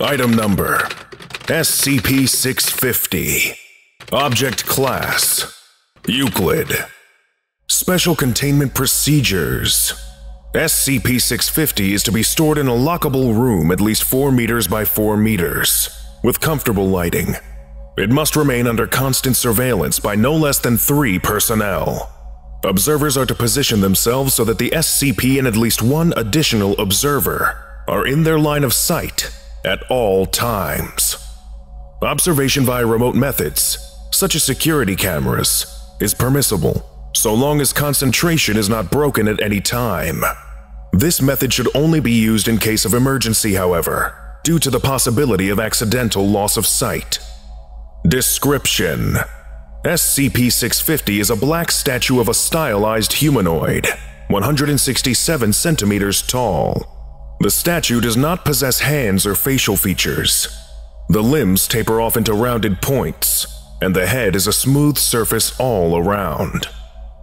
Item number SCP 650. Object Class Euclid. Special Containment Procedures SCP 650 is to be stored in a lockable room at least 4 meters by 4 meters, with comfortable lighting. It must remain under constant surveillance by no less than three personnel. Observers are to position themselves so that the SCP and at least one additional observer are in their line of sight at all times. Observation via remote methods, such as security cameras, is permissible so long as concentration is not broken at any time. This method should only be used in case of emergency, however, due to the possibility of accidental loss of sight. Description SCP-650 is a black statue of a stylized humanoid, 167 centimeters tall. The statue does not possess hands or facial features. The limbs taper off into rounded points, and the head is a smooth surface all around.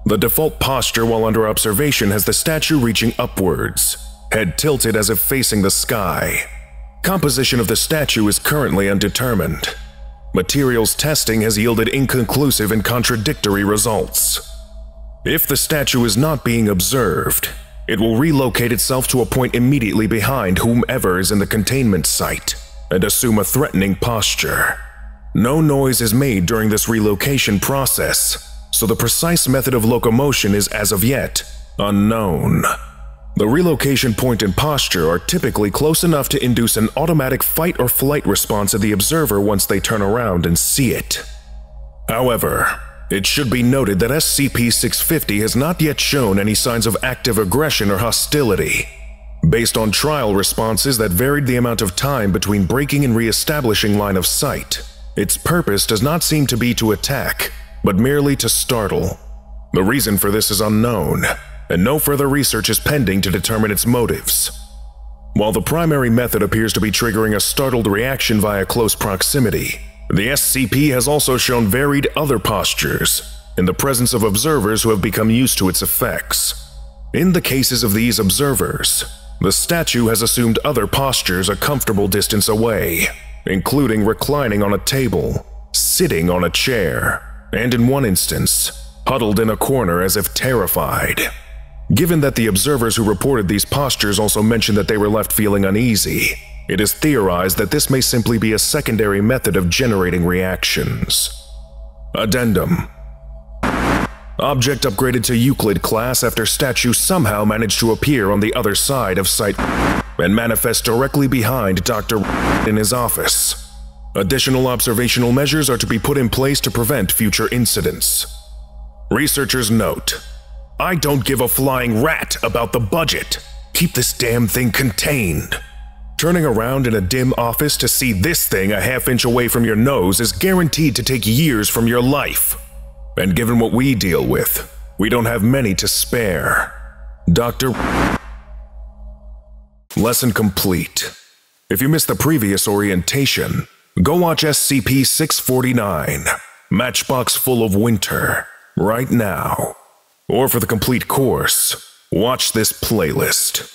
The default posture while under observation has the statue reaching upwards, head tilted as if facing the sky. Composition of the statue is currently undetermined. Materials testing has yielded inconclusive and contradictory results. If the statue is not being observed, it will relocate itself to a point immediately behind whomever is in the containment site and assume a threatening posture. No noise is made during this relocation process, so the precise method of locomotion is as of yet unknown. The relocation point and posture are typically close enough to induce an automatic fight or flight response of the observer once they turn around and see it. However, it should be noted that SCP-650 has not yet shown any signs of active aggression or hostility. Based on trial responses that varied the amount of time between breaking and re-establishing line of sight, its purpose does not seem to be to attack, but merely to startle. The reason for this is unknown, and no further research is pending to determine its motives. While the primary method appears to be triggering a startled reaction via close proximity, the SCP has also shown varied other postures in the presence of observers who have become used to its effects. In the cases of these observers, the statue has assumed other postures a comfortable distance away, including reclining on a table, sitting on a chair, and in one instance, huddled in a corner as if terrified. Given that the observers who reported these postures also mentioned that they were left feeling uneasy, it is theorized that this may simply be a secondary method of generating reactions. Addendum Object upgraded to Euclid class after statue somehow managed to appear on the other side of Site and manifest directly behind Dr. in his office. Additional observational measures are to be put in place to prevent future incidents. Researchers note I don't give a flying rat about the budget. Keep this damn thing contained. Turning around in a dim office to see this thing a half inch away from your nose is guaranteed to take years from your life. And given what we deal with, we don't have many to spare. Dr. Lesson complete. If you missed the previous orientation, go watch SCP 649 Matchbox Full of Winter right now. Or for the complete course, watch this playlist.